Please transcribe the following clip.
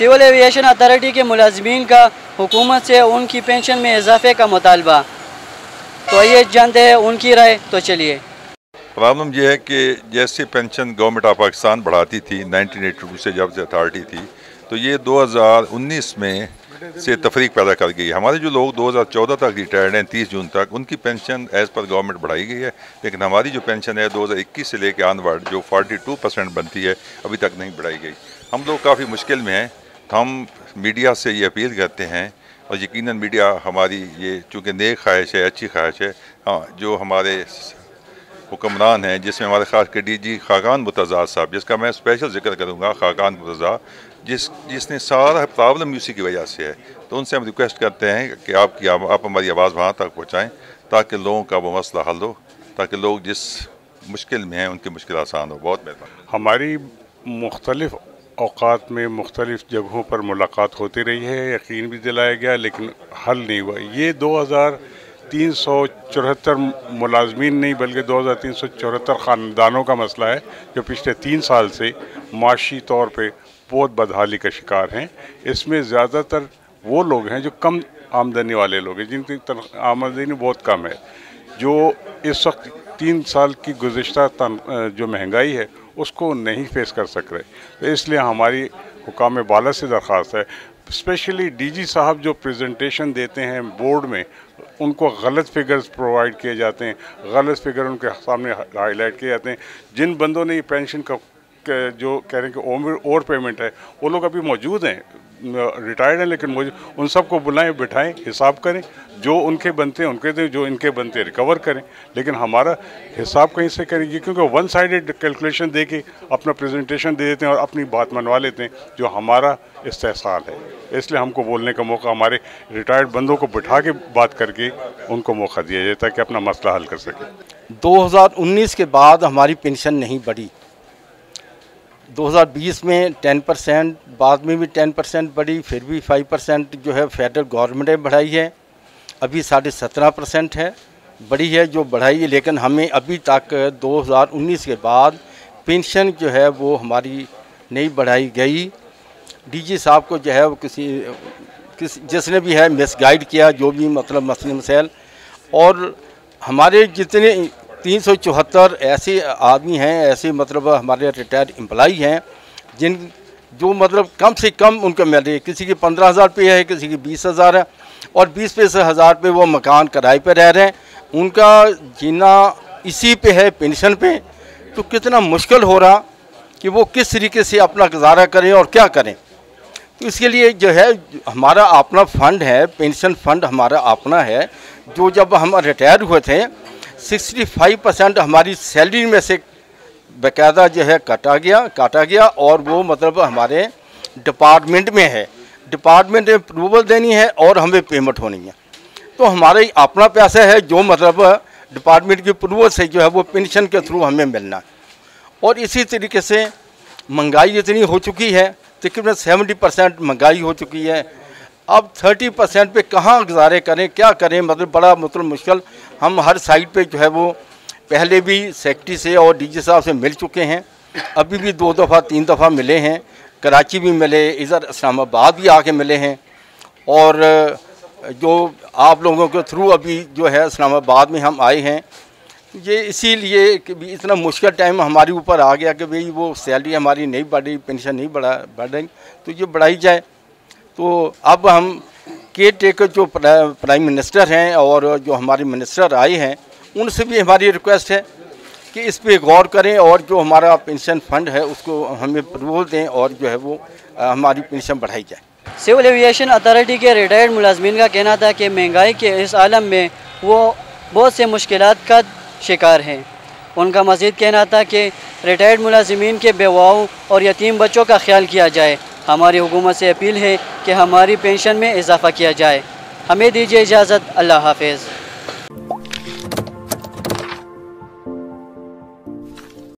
Civil aviation authority के मुलाजमीन का हुकूमत से उनकी पेंशन में इजाफे का मुतालबा। तो ये जानते हैं उनकी राय तो चलिए। प्रॉब्लम यह है कि जैसे पेंशन गवर्नमेंट ऑफ़ पाकिस्तान बढ़ाती थी 1982 से जब से अथॉरिटी थी तो ये 2019 में से तफरीक पैदा कर गई हमारे जो लोग 2014 तक रिटायर्ड हैं 30 जून तक, उनकी पेंशन एज़ पर गवर्नमेंट बढ़ाई गई है। लेकिन हमारी जो पेंशन है 2021 से लेकर आनवर्ड जो 42 परसेंट बनती है, अभी तक नहीं बढ़ाई गई। हम लोग काफ़ी मुश्किल में हैं। हम मीडिया से ये अपील करते हैं और यकीनन मीडिया हमारी ये चूँकि नेक ख्वाहिश है, अच्छी ख्वाहिश है हाँ जो हमारे हुक्मरान हैं, जिसमें हमारे खास के डी जी खाकान मुतज़ा साहब, जिसका मैं स्पेशल ज़िक्र करूँगा, खाकान मुतज़ा जिस, जिसने सारा प्रॉब्लम उसी की वजह से है। तो उनसे हम रिक्वेस्ट करते हैं कि आपकी, आप हमारी आवाज़ वहाँ तक पहुँचाएँ, ताकि लोगों का वो मसला हल हो, ताकि लोग जिस मुश्किल में हैं, उनकी मुश्किल आसान हो। बहुत मेहरबान। हमारी मुख्तलिफ़ अवकात में मुख्तलिफ़ जगहों पर मुलाकात होती रही है, यकीन भी दिलाया गया, लेकिन हल नहीं हुआ। ये दो हज़ार तीन सौ चौहत्तर मुलाजमीन नहीं, बल्कि दो हज़ार तीन सौ चौहत्तर ख़ानदानों का मसला है, जो पिछले तीन साल से माशी तौर पर बहुत बदहाली का शिकार हैं। इसमें ज़्यादातर वो लोग हैं जो कम आमदनी वाले लोग हैं, जिनकी आमदनी बहुत कम है, जो इस वक्त तीन साल की गुज्त जो महँगाई है उसको नहीं फेस कर सक रहे तो इसलिए हमारी हुकाम बाला से दरख्वास्त है। स्पेशली डीजी साहब जो प्रेजेंटेशन देते हैं बोर्ड में, उनको गलत फिगर्स प्रोवाइड किए जाते हैं। गलत फिगर उनके सामने हाईलाइट किए जाते हैं। जिन बंदों ने ये पेंशन का जो कह रहे हैं कि ओवर पेमेंट है, वो लोग अभी मौजूद हैं। रिटायर्ड हैं, लेकिन मुझे, उन सबको बुलाएँ, बिठाएँ, हिसाब करें, जो उनके बनते हैं, उनके दें जो इनके बनते हैं रिकवर करें। लेकिन हमारा हिसाब कहीं से करेंगे, क्योंकि वन साइडेड कैलकुलेशन दे के अपना प्रेजेंटेशन दे देते हैं और अपनी बात मनवा लेते हैं, जो हमारा इस्तेसाल है। इसलिए हमको बोलने का मौका, हमारे रिटायर्ड बंदों को बिठा के बात करके उनको मौका दिया जाए, ताकि अपना मसला हल कर सकें। 2019 के बाद हमारी पेंशन नहीं बढ़ी। 2020 में 10 परसेंट, बाद में भी 10 परसेंट बढ़ी, फिर भी 5 परसेंट जो है फेडरल गवर्नमेंट ने बढ़ाई है। अभी साढ़े सत्रह परसेंट है, बढ़ी है जो बढ़ाई है, लेकिन हमें अभी तक 2019 के बाद पेंशन जो है वो हमारी नहीं बढ़ाई गई। डीजी साहब को जो है वो किसी, किस, जिसने भी है, मिसगाइड किया, जो भी मतलब मसले मसैल, और हमारे जितने तीन सौ चौहत्तर ऐसे आदमी हैं, ऐसे मतलब हमारे रिटायर्ड एम्प्लाई हैं, जिन, जो मतलब कम से कम उनका मिल रही है। किसी की पंद्रह हज़ार रुपये है, किसी की बीस हज़ार है, और बीस पैंसठ हज़ार पे वो मकान किराए पर रह रहे हैं। उनका जीना इसी पे है, पेंशन पे। तो कितना मुश्किल हो रहा कि वो किस तरीके से अपना गुजारा करें और क्या करें। तो इसके लिए जो है, हमारा अपना फ़ंड है, पेंशन फ़ंड हमारा अपना है। जो जब हम रिटायर हुए थे 65 परसेंट हमारी सैलरी में से बाकायदा जो है काटा गया काटा गया और वो मतलब हमारे डिपार्टमेंट में है। डिपार्टमेंट में अप्रूवल देनी है और हमें पेमेंट होनी है। तो हमारा अपना पैसा है जो मतलब डिपार्टमेंट की अप्रूवल से जो है वो पेंशन के थ्रू हमें मिलना है। और इसी तरीके से महँगाई इतनी हो चुकी है, तकरीबन सेवेंटी परसेंट महँगाई हो चुकी है। अब थर्टी परसेंट पे कहाँ गुजारे करें, क्या करें? मतलब बड़ा मतलब मुश्किल। हम हर साइड पे जो है वो पहले भी सेक्रेटरी से और डीजी साहब से मिल चुके हैं। अभी भी दो दफ़ा, तीन दफ़ा मिले हैं। कराची भी मिले, इधर इस्लामाबाद भी आके मिले हैं। और जो आप लोगों के थ्रू अभी जो है इस्लामाबाद में हम आए हैं। ये इसीलिए कि इतना मुश्किल टाइम हमारे ऊपर आ गया कि भाई वो सैलरी हमारी नहीं बढ़ पेंशन नहीं बढ़ा, बढ़ रही तो ये बढ़ाई जाए। तो अब हम केयर टेकर जो प्राइम मिनिस्टर हैं और जो हमारे मिनिस्टर आए हैं, उनसे भी हमारी रिक्वेस्ट है कि इस पर गौर करें और जो हमारा पेंशन फंड है, उसको हमें अप्रूवल दें और जो है वो हमारी पेंशन बढ़ाई जाए। सिविल एविएशन अथॉरिटी के रिटायर्ड मुलाजमीन का कहना था कि महँगाई के इस आलम में वो बहुत से मुश्किल का शिकार हैं। उनका मज़ीद कहना था कि रिटायर्ड मुलाजमीन के बेवाओं और यतीम बच्चों का ख्याल किया जाए। हमारी हुकूमत से अपील है कि हमारी पेंशन में इजाफ़ा किया जाए। हमें दीजिए इजाज़त। अल्लाह हाफिज़।